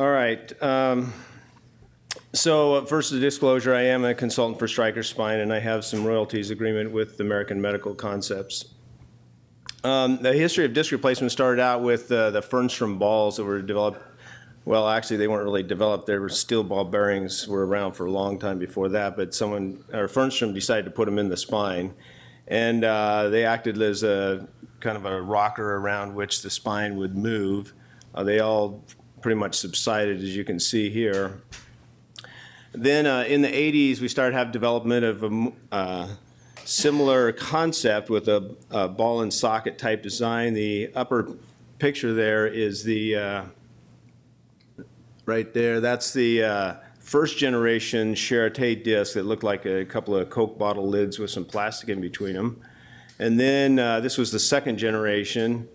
All right. Um, so uh, first, the disclosure: I am a consultant for Stryker Spine, and I have some royalties agreement with American Medical Concepts. Um, the history of disc replacement started out with uh, the Fernstrom balls that were developed. Well, actually, they weren't really developed. They were steel ball bearings were around for a long time before that. But someone, or Fernstrom, decided to put them in the spine, and uh, they acted as a kind of a rocker around which the spine would move. Uh, they all pretty much subsided, as you can see here. Then uh, in the 80s, we started to have development of a uh, similar concept with a, a, ball and socket type design. The upper picture there is the, uh, right there, that's the uh, first generation Charité disc that looked like a couple of Coke bottle lids with some plastic in between them. And then uh, this was the second generation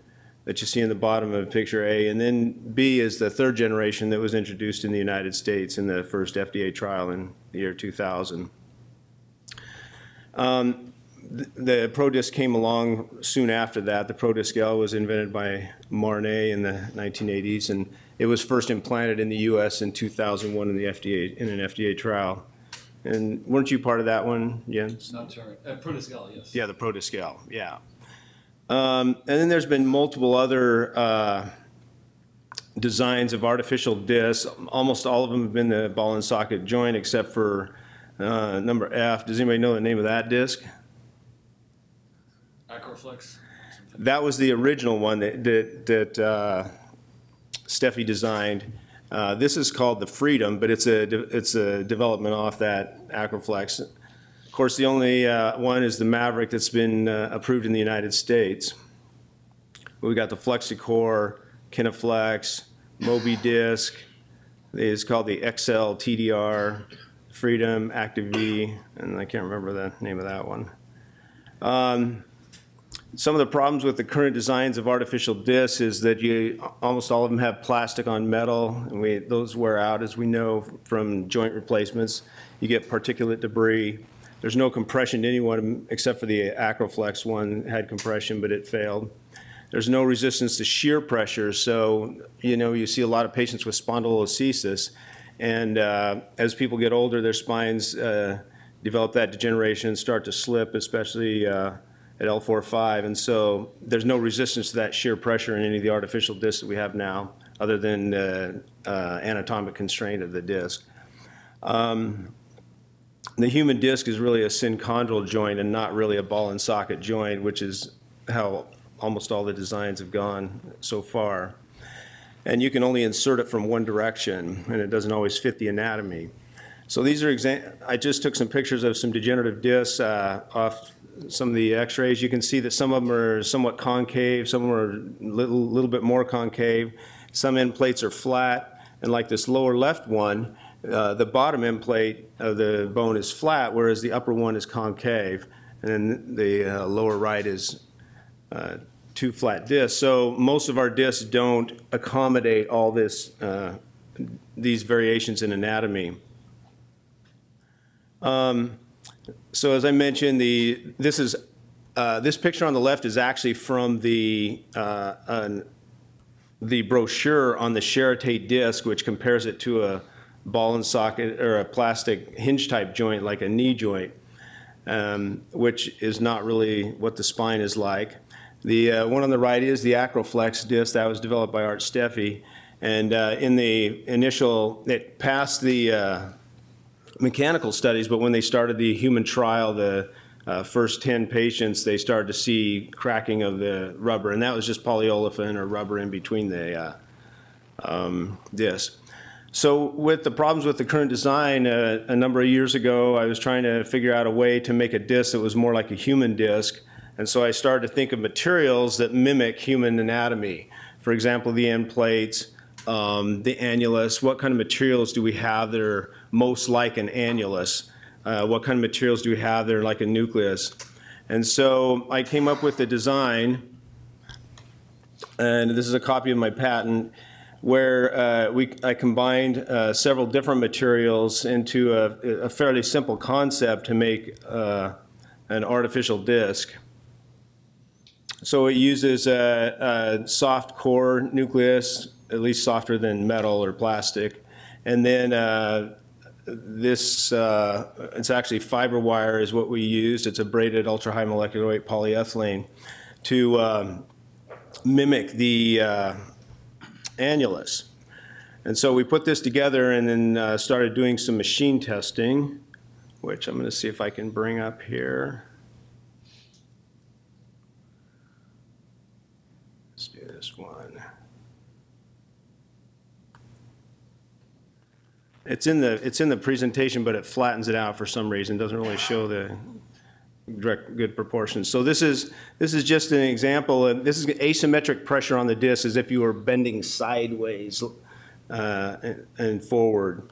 that you see in the bottom of picture A. And then B is the third generation that was introduced in the United States in the first FDA trial in the year 2000. Um, the ProDisc came along soon after that. The ProDisc L was invented by Marnay in the 1980s, and it was first implanted in the U.S. in 2001 in the FDA in an FDA trial. And weren't you part of that one, Jens? Not sure. Uh, ProDisc L, yes. Yeah, the ProDisc L. Yeah. Um, and then there's been multiple other uh, designs of artificial discs. Almost all of them have been the ball and socket joint, except for uh, number F. Does anybody know the name of that disc? Acroflex. That was the original one that that, that uh, Steffee designed. Uh, this is called the Freedom, but it's a it's a development off that Acroflex course, the only uh, one is the Maverick that's been uh, approved in the United States. We got the FlexiCore, Kineflex, Mobi Disc. It's called the XL TDR, Freedom, Active V, and I can't remember the name of that one. Um, some of the problems with the current designs of artificial discs is that you almost all of them have plastic on metal, and we, those wear out, as we know from joint replacements. You get particulate debris. There's no compression to anyone except for the Acroflex one had compression, but it failed. There's no resistance to shear pressure, so you know you see a lot of patients with spondylolisthesis, and uh, as people get older, their spines uh, develop that degeneration and start to slip, especially uh, at L4-5, and so there's no resistance to that shear pressure in any of the artificial discs that we have now, other than uh, uh, anatomic constraint of the disc. Um, the human disc is really a synchondral joint and not really a ball and socket joint, which is how almost all the designs have gone so far. And you can only insert it from one direction, and it doesn't always fit the anatomy. So these are I just took some pictures of some degenerative discs uh, off some of the x-rays. You can see that some of them are somewhat concave, some are a little, little bit more concave. Some end plates are flat, and like this lower left one, uh, the bottom end plate of the bone is flat, whereas the upper one is concave, and then the uh, lower right is uh, two flat discs. So most of our discs don't accommodate all this, uh, these variations in anatomy. Um, so as I mentioned, the this is uh, this picture on the left is actually from the an, the brochure on the Charité disc, which compares it to a ball and socket or a plastic hinge type joint like a knee joint, um, which is not really what the spine is like. The uh, one on the right is the Acroflex disc that was developed by Art Steffee. And uh, in the initial, it passed the uh, mechanical studies, but when they started the human trial, the uh, first 10 patients, they started to see cracking of the rubber, and that was just polyolefin or rubber in between the uh, um, discs. So with the problems with the current design, uh, a number of years ago, I was trying to figure out a way to make a disc that was more like a human disc. And so I started to think of materials that mimic human anatomy. For example, the end plates, um, the annulus. What kind of materials do we have that are most like an annulus? Uh, what kind of materials do we have that are like a nucleus? And so I came up with a design, and this is a copy of my patent where uh, we, I combined uh, several different materials into a, a, fairly simple concept to make uh, an artificial disc. So it uses a, a, soft core nucleus at least softer than metal or plastic. And then uh, this, uh, it's actually fiber wire is what we used. It's a braided ultra-high molecular weight polyethylene to um, mimic the uh, annulus. And so we put this together and then uh, started doing some machine testing, which I'm going to see if I can bring up here. Let's do this one. It's in the it's in the presentation, but it flattens it out for some reason. Doesn't really show the good proportions. So this is this is just an example. This is asymmetric pressure on the disc, as if you were bending sideways uh, and, and forward.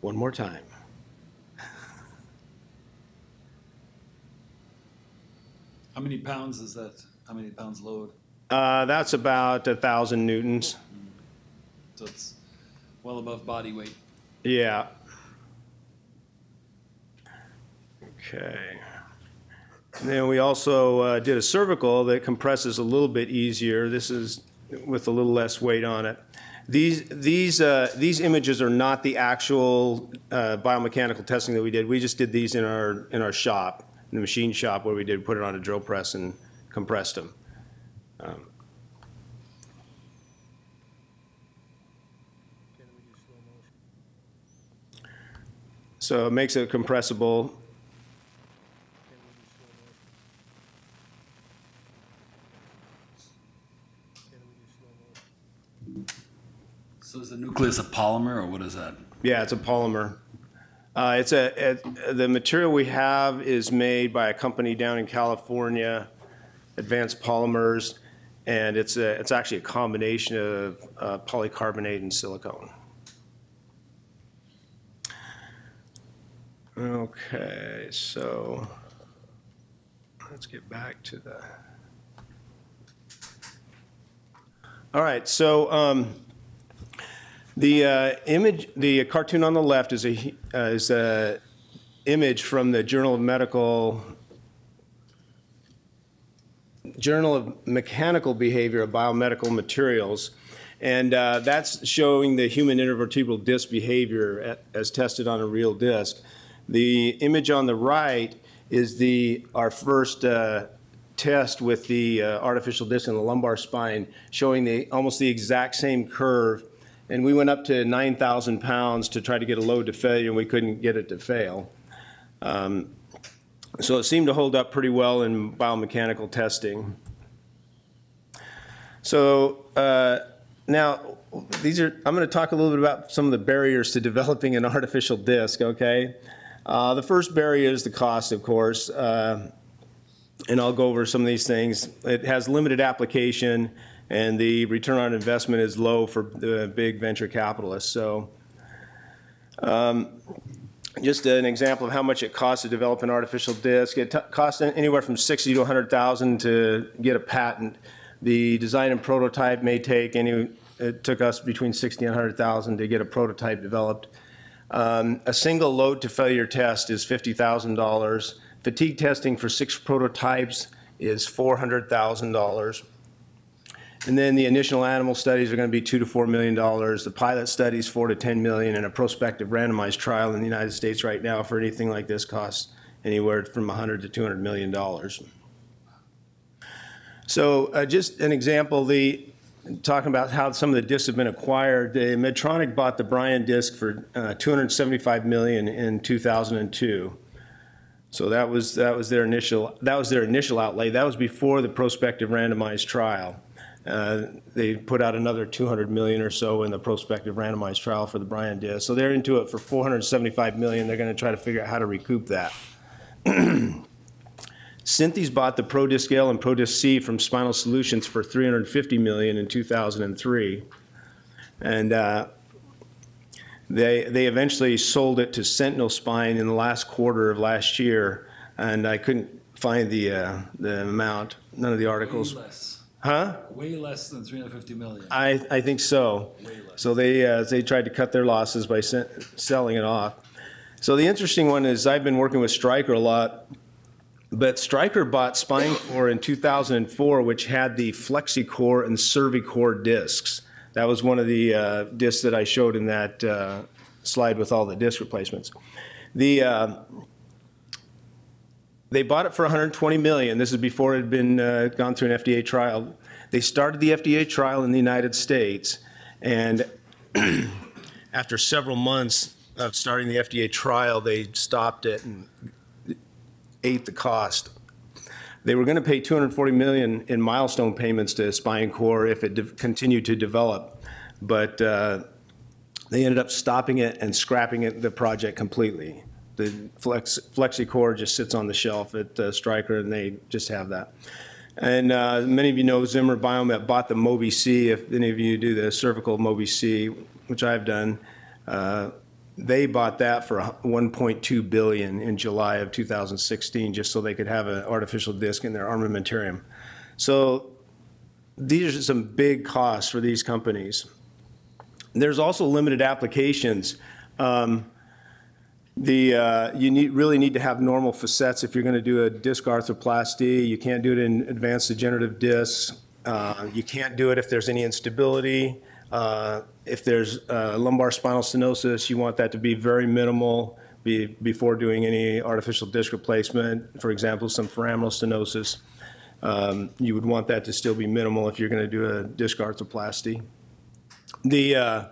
One more time. How many pounds is that? How many pounds load? Uh, that's about a thousand newtons. So it's well above body weight. Yeah. Okay. And then we also uh, did a cervical that compresses a little bit easier. This is with a little less weight on it. These these uh, these images are not the actual uh, biomechanical testing that we did. We just did these in our in our shop, in the machine shop, where we did put it on a drill press and compressed them. Um, so it makes it compressible. So is the nucleus a polymer or what is that? Yeah, it's a polymer. Uh, it's a it, the material we have is made by a company down in California, Advanced Polymers, and it's a it's actually a combination of uh, polycarbonate and silicone. Okay, so let's get back to the. All right, so. Um, the uh, image, the cartoon on the left is a uh, is a image from the Journal of Medical Journal of Mechanical Behavior of Biomedical Materials, and uh, that's showing the human intervertebral disc behavior at, as tested on a real disc. The image on the right is the our first uh, test with the uh, artificial disc in the lumbar spine, showing the almost the exact same curve and we went up to 9,000 pounds to try to get a load to failure, and we couldn't get it to fail. Um, so it seemed to hold up pretty well in biomechanical testing. So uh, now, these are, I'm going to talk a little bit about some of the barriers to developing an artificial disc, okay? Uh, the first barrier is the cost, of course, uh, and I'll go over some of these things. It has limited application and the return on investment is low for the big venture capitalists. So, um, just an example of how much it costs to develop an artificial disc. It costs anywhere from 60 to 100,000 to get a patent. The design and prototype may take any. It took us between 60 and 100,000 to get a prototype developed. Um, a single load to failure test is $50,000. Fatigue testing for six prototypes is $400,000. And then the initial animal studies are going to be two to four million dollars. The pilot studies four to ten million, and a prospective randomized trial in the United States right now for anything like this costs anywhere from 100 to 200 million dollars. So uh, just an example, the talking about how some of the discs have been acquired. The Medtronic bought the Bryan disc for uh, 275 million in 2002. So that was that was their initial that was their initial outlay. That was before the prospective randomized trial. Uh, they put out another 200 million or so in the prospective randomized trial for the Bryan disc. So they're into it for 475 million. They're going to try to figure out how to recoup that. Synthes bought the ProDisc L and ProDisc C from Spinal Solutions for 350 million in 2003, and uh, they they eventually sold it to Centinel Spine in the last quarter of last year, and I couldn't find the uh, the amount. None of the articles. Less. Huh? Way less than 350 million. I, I think so. Way less. So they uh, they tried to cut their losses by se- selling it off. So the interesting one is I've been working with Stryker a lot, but Stryker bought SpineCore in 2004, which had the FlexiCore and CerviCore discs. That was one of the uh, discs that I showed in that uh, slide with all the disc replacements. The uh, they bought it for 120 million. This is before it had been uh, gone through an FDA trial. They started the FDA trial in the United States, and after several months of starting the FDA trial, they stopped it and ate the cost. They were going to pay 240 million in milestone payments to SpineCore if it de- continued to develop, but uh, they ended up stopping it and scrapping it, the project completely. The Flex, core just sits on the shelf at uh, Stryker, and they just have that. And uh, many of you know Zimmer Biomet bought the Mobi C. If any of you do the cervical Mobi C, which I've done, uh, they bought that for 1.2 billion in July of 2016, just so they could have an artificial disc in their armamentarium. So these are some big costs for these companies. There's also limited applications. Um, the uh, you need really need to have normal facets if you're going to do a disc arthroplasty. You can't do it in advanced degenerative discs. Uh, you can't do it if there's any instability. Uh, if there's uh, lumbar spinal stenosis, you want that to be very minimal be, before doing any artificial disc replacement. For example, some foraminal stenosis. Um, you would want that to still be minimal if you're going to do a disc arthroplasty. The uh,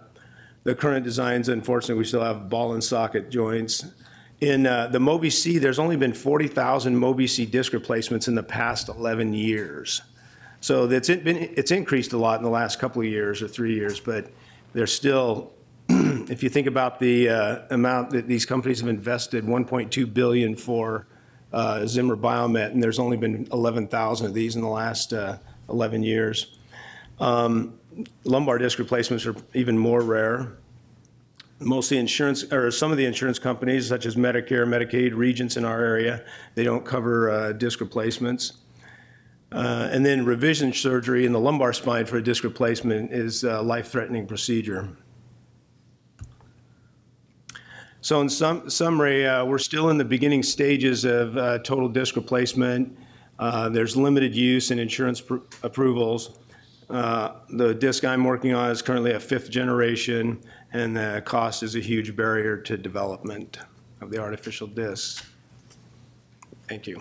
the current designs, unfortunately, we still have ball and socket joints. In uh, the Mobi C, there's only been 40,000 Mobi C disc replacements in the past 11 years. So it's been it's increased a lot in the last couple of years or three years, but there's still, if you think about the uh, amount that these companies have invested, 1.2 billion for uh, Zimmer Biomet, and there's only been 11,000 of these in the last uh, 11 years. Um, lumbar disc replacements are even more rare. Most of the insurance, or some of the insurance companies, such as Medicare, Medicaid, Regence in our area, they don't cover uh, disc replacements. Uh, and then revision surgery in the lumbar spine for a disc replacement is a life-threatening procedure. So in sum, summary, uh, we're still in the beginning stages of uh, total disc replacement. Uh, there's limited use and insurance pr- approvals. Uh, the disc I'm working on is currently a fifth generation, and the cost is a huge barrier to development of the artificial discs. Thank you.